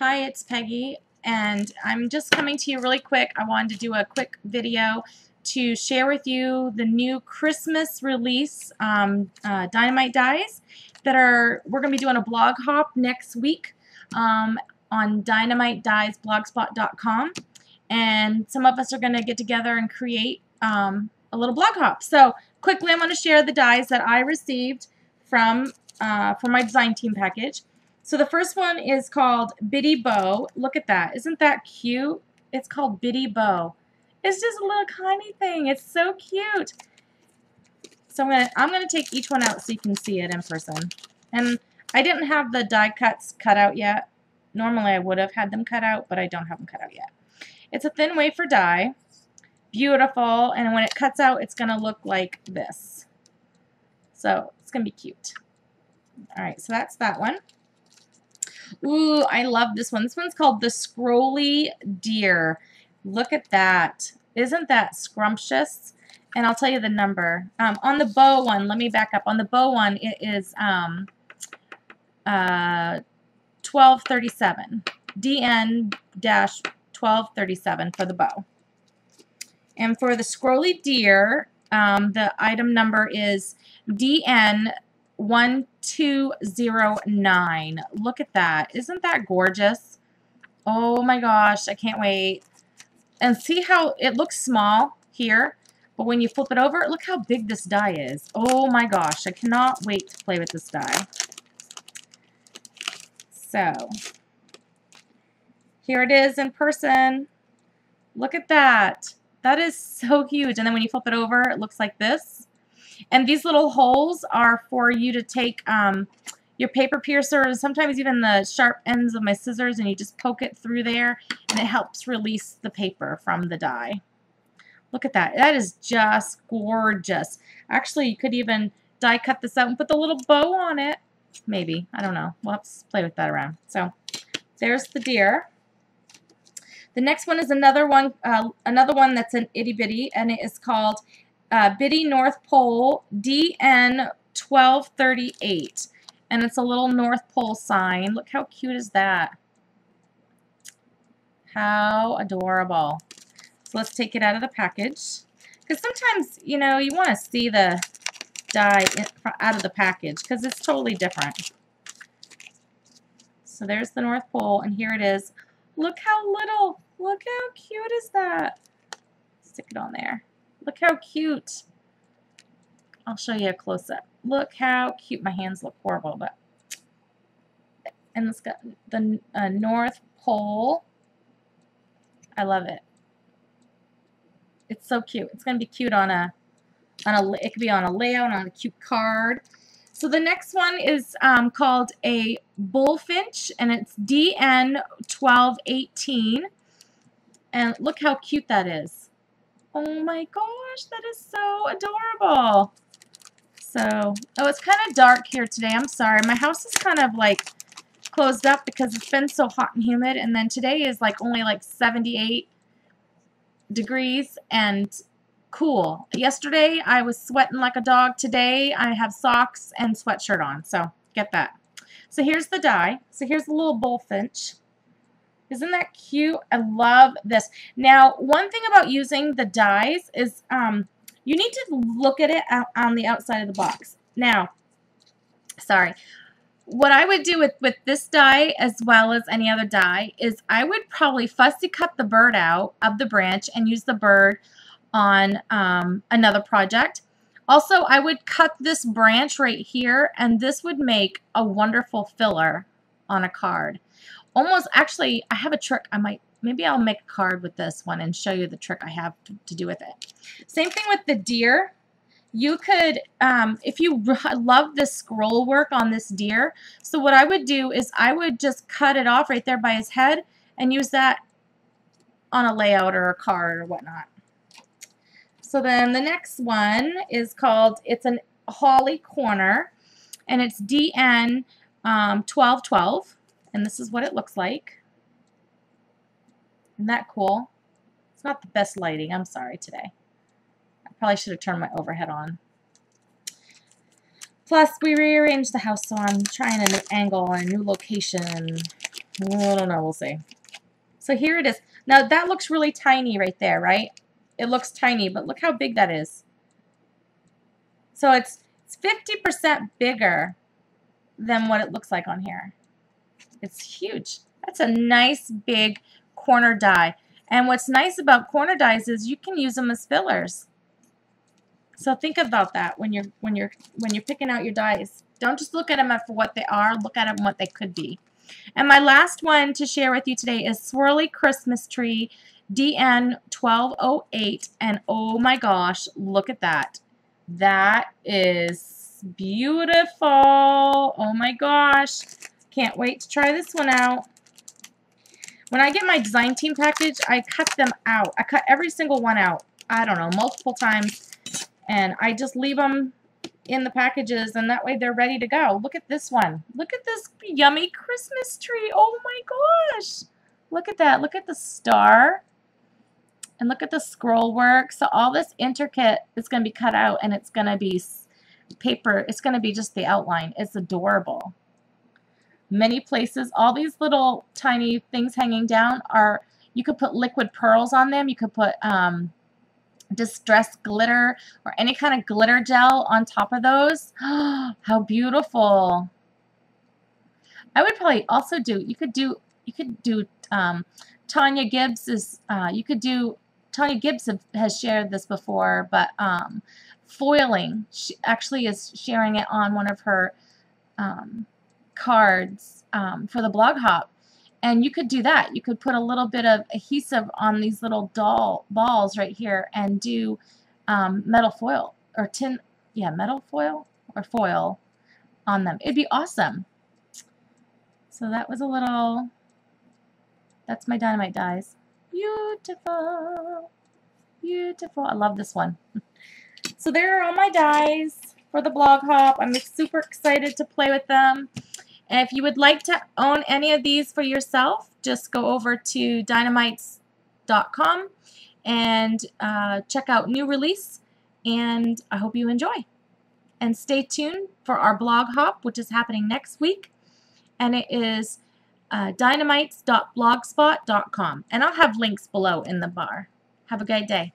Hi, it's Peggy, and I'm just coming to you really quick. I wanted to do a quick video to share with you the new Christmas release um, uh, Dynamite dies that are, we're going to be doing a blog hop next week um, on dynamitediesblogspot.com, and some of us are going to get together and create um, a little blog hop. So quickly, I'm going to share the dies that I received from, uh, from my design team package. So the first one is called Bitty Bow. Look at that. Isn't that cute? It's called Bitty Bow. It's just a little tiny thing. It's so cute. So I'm gonna I'm gonna take each one out so you can see it in person. And I didn't have the die cuts cut out yet. Normally I would have had them cut out, but I don't have them cut out yet. It's a thin wafer die. Beautiful. And when it cuts out, it's gonna look like this. So it's gonna be cute. All right, so that's that one. Ooh, I love this one. This one's called the Scrolly Deer. Look at that. Isn't that scrumptious? And I'll tell you the number. Um, on the bow one, let me back up. On the bow one, it is um, uh, 1237. DN-1237 for the bow. And for the Scrolly Deer, um, the item number is DN 1209. Look at that. Isn't that gorgeous? Oh my gosh, I can't wait. And see how it looks small here, but when you flip it over, look how big this die is. Oh my gosh, I cannot wait to play with this die. So, here it is in person. Look at that. That is so huge. And then when you flip it over, it looks like this. And these little holes are for you to take um, your paper piercer and sometimes even the sharp ends of my scissors and you just poke it through there and it helps release the paper from the die. Look at that. That is just gorgeous. Actually, you could even die cut this out and put the little bow on it. Maybe. I don't know. We'll have to play with that around. So there's the deer. The next one is another one, uh, another one that's an itty bitty, and it is called uh, Bitty North Pole DN 1238. And it's a little North Pole sign. Look how cute is that? How adorable. So let's take it out of the package. Because sometimes, you know, you want to see the die in, out of the package because it's totally different. So there's the North Pole, and here it is. Look how little. Look how cute is that. Stick it on there. Look how cute. I'll show you a close-up. Look how cute. My hands look horrible, but and it's got the uh, North Pole. I love it. It's so cute. It's gonna be cute on a on a. It could be on a layout on a cute card. So the next one is um, called a bullfinch, and it's DN twelve eighteen. And look how cute that is. Oh my gosh, that is so adorable. So, oh, it's kind of dark here today. I'm sorry. My house is kind of like closed up because it's been so hot and humid. And then today is like only like 78 degrees and cool. Yesterday I was sweating like a dog. Today I have socks and sweatshirt on. So get that. So here's the die. So here's the little bullfinch. Isn't that cute? I love this. Now, one thing about using the dies is um, you need to look at it on the outside of the box. Now, sorry. What I would do with, with this die as well as any other die is I would probably fussy cut the bird out of the branch and use the bird on um, another project. Also, I would cut this branch right here and this would make a wonderful filler on a card. Almost, actually, I have a trick I might Maybe I'll make a card with this one and show you the trick I have to, to do with it. Same thing with the deer. You could, um, if you love the scroll work on this deer, so what I would do is I would just cut it off right there by his head and use that on a layout or a card or whatnot. So then the next one is called, it's an Holly Corner, and it's DN um, 1212, and this is what it looks like. Isn't that cool? It's not the best lighting. I'm sorry today. I probably should have turned my overhead on. Plus, we rearranged the house, so I'm trying a new angle and a new location. I don't know. We'll see. So here it is. Now that looks really tiny right there, right? It looks tiny, but look how big that is. So it's it's 50% bigger than what it looks like on here. It's huge. That's a nice big corner die. And what's nice about corner dies is you can use them as fillers. So think about that when you're when you're when you're picking out your dies. Don't just look at them for what they are, look at them what they could be. And my last one to share with you today is Swirly Christmas Tree DN1208. And oh my gosh, look at that. That is beautiful. Oh my gosh. Can't wait to try this one out. When I get my design team package, I cut them out. I cut every single one out. I don't know, multiple times. And I just leave them in the packages and that way they're ready to go. Look at this one. Look at this yummy Christmas tree. Oh my gosh. Look at that. Look at the star. And look at the scroll work. So all this intricate is going to be cut out and it's going to be paper. It's going to be just the outline. It's adorable. Many places, all these little tiny things hanging down are, you could put liquid pearls on them. You could put um, distressed glitter or any kind of glitter gel on top of those. How beautiful. I would probably also do, you could do, you could do, um, Tanya Gibbs is, uh, you could do, Tanya Gibbs have, has shared this before, but um, foiling, she actually is sharing it on one of her um, cards um, for the blog hop and you could do that. You could put a little bit of adhesive on these little doll balls right here and do um, metal foil or tin, yeah, metal foil or foil on them. It'd be awesome. So that was a little, that's my dynamite dies. Beautiful, beautiful. I love this one. so there are all my dies for the blog hop. I'm super excited to play with them. And if you would like to own any of these for yourself, just go over to die-namites.com and uh, check out new release. And I hope you enjoy. And stay tuned for our blog hop, which is happening next week. And it is uh, die-namites.blogspot.com. And I'll have links below in the bar. Have a great day.